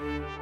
Música